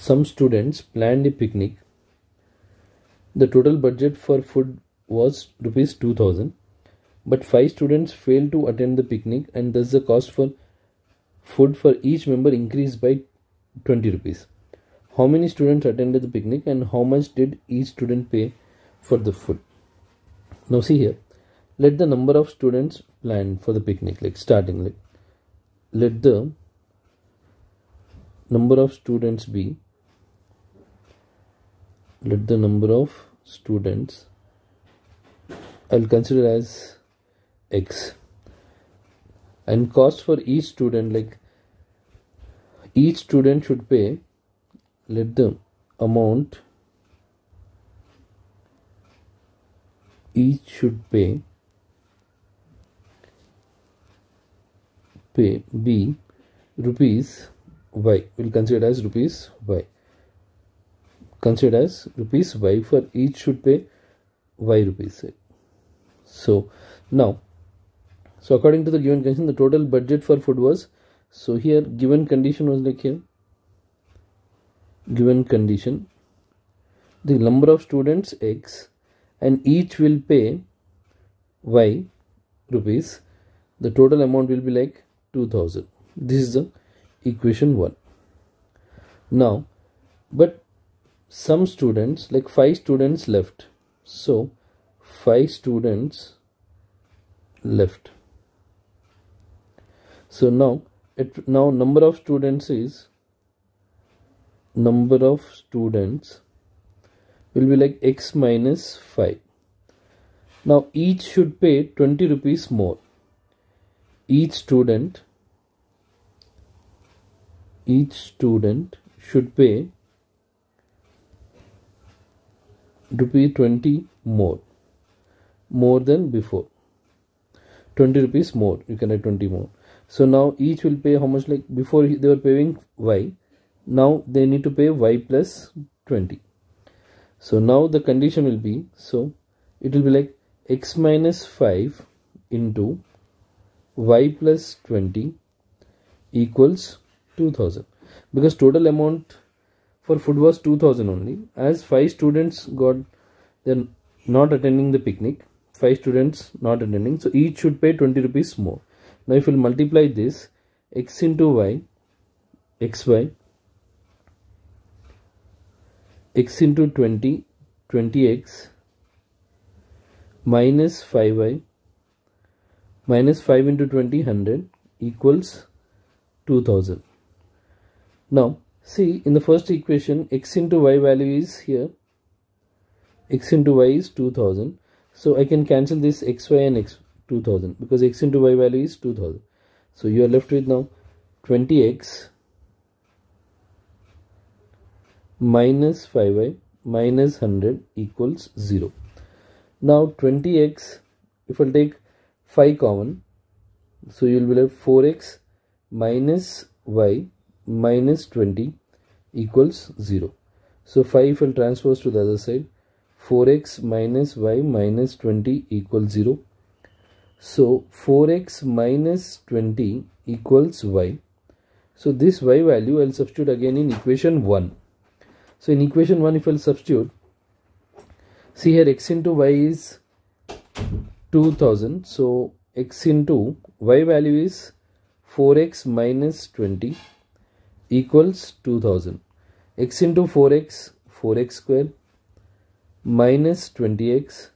some students planned a picnic. The total budget for food was rupees 2000 but 5 students failed to attend the picnic and thus the cost for food for each member increased by 20 rupees. How many students attended the picnic and how much did each student pay for the food? Now see here, let the number of students planned for the picnic like starting like let the number of students be let the number of students I'll consider as x. And cost for each student like each student should pay let the amount each should pay pay be rupees y. We will consider as rupees y considered as rupees y for each should pay y rupees so now so according to the given condition the total budget for food was so here given condition was like here. Given condition the number of students x and each will pay y rupees the total amount will be like 2000 this is the equation 1 now but some students like five students left. So five students left. So now it now number of students is number of students will be like x minus 5 now each should pay 20 rupees more. Each student each student should pay rupee 20 more. More than before. 20 rupees more. You can add 20 more. So now each will pay how much? Like before they were paying y. Now they need to pay y plus 20 so now the condition will be so it will be like x minus 5 into y plus 20 equals 2000 because total amount for food was 2000 only. As five students got they're not attending the picnic five students not attending so each should pay 20 rupees more. Now if we'll multiply this x into y xy x into 20 20x minus 5y minus 5 into 20 100 equals 2000 now See, in the first equation, x into y value is here. x into y is 2000. So I can cancel this xy and x 2000 because x into y value is 2000. So you are left with now 20x minus 5y minus 100 equals 0. Now 20x, if I take 5 common, so you will be left 4x minus y minus 20 equals 0. So 5 will transpose to the other side. 4x minus y minus 20 equals 0. So 4x minus 20 equals y. So this y value I will substitute again in equation 1. So in equation 1 if I will substitute, see here x into y is 2000. So x into y value is 4x minus 20 equals 2000 x into 4x 4x square minus 20x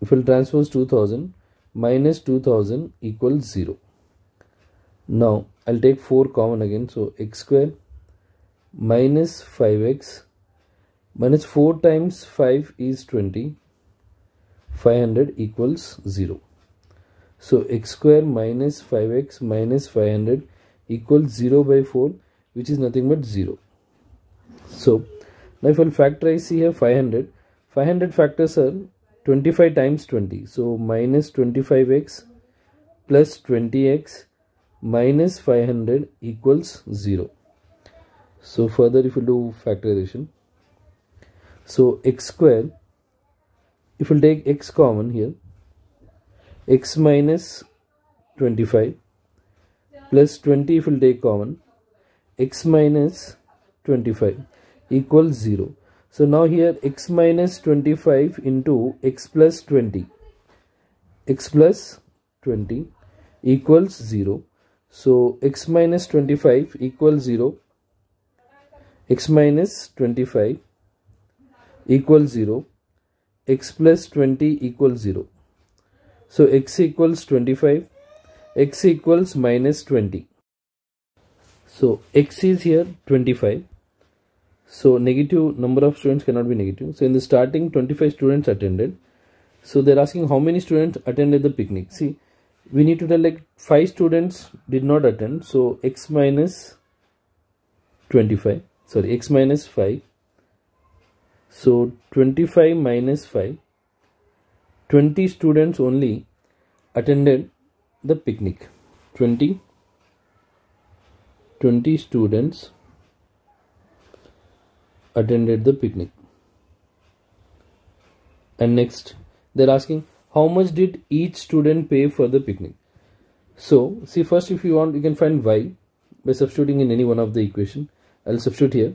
if we'll transpose 2000 minus 2000 equals 0 now I'll take 4 common again. So x square minus 5x minus 4 times 5 is 20 500 equals 0 so x square minus 5x minus 500 equals 0 by 4 which is nothing but 0 so now if i factorize here 500 500 factors are 25 times 20 so minus 25x plus 20x minus 500 equals 0 so further if you do factorization. So x square if we take x common here x minus 25 plus 20 if we take common x minus 25 equals 0 so now here x minus 25 into x plus 20 x plus 20 equals 0 so x minus 25 equals 0 x minus 25 equals 0 x plus 20 equals 0 so x equals 25 x equals minus 20 so x is here 25 so negative number of students cannot be negative. So in the starting 25 students attended. So they're asking how many students attended the picnic. See we need to tell like 5 students did not attend. So x minus 25 sorry x minus 5 so 25 minus 5 20 students only attended the picnic. 20 20 students attended the picnic. And next they're asking how much did each student pay for the picnic? So see first if you want you can find y by substituting in any one of the equation. I'll substitute here.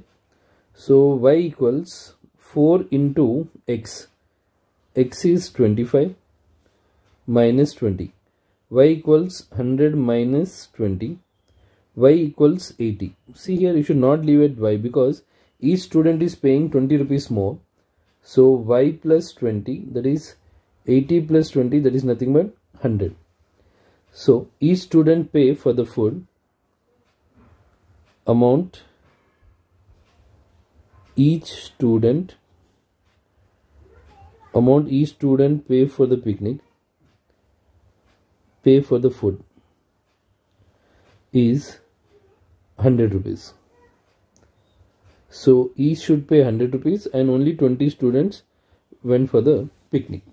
So y equals 4 into x. x is 25 minus 20 y equals 100 minus 20 y equals 80 see here you should not leave it y because each student is paying 20 rupees more. So y plus 20 that is 80 plus 20 that is nothing but 100 so each student pay for the food amount each student amount each student pay for the picnic pay for the food is 100 rupees. So each should pay 100 rupees and only 20 students went for the picnic